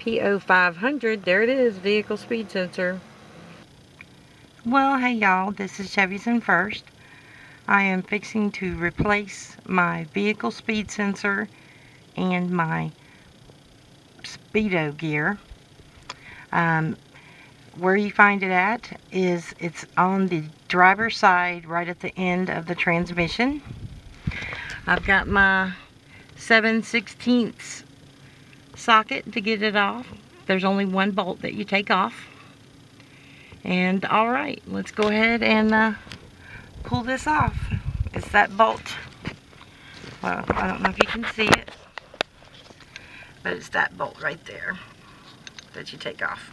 P0500. There it is, vehicle speed sensor. Well, hey y'all, this is Chevy's First. I am fixing to replace my vehicle speed sensor and my speedo gear. Um, where you find it at is it's on the driver's side right at the end of the transmission. I've got my 7 16 socket to get it off. There's only one bolt that you take off. And alright, let's go ahead and uh, pull this off. It's that bolt. Well, I don't know if you can see it. But it's that bolt right there that you take off.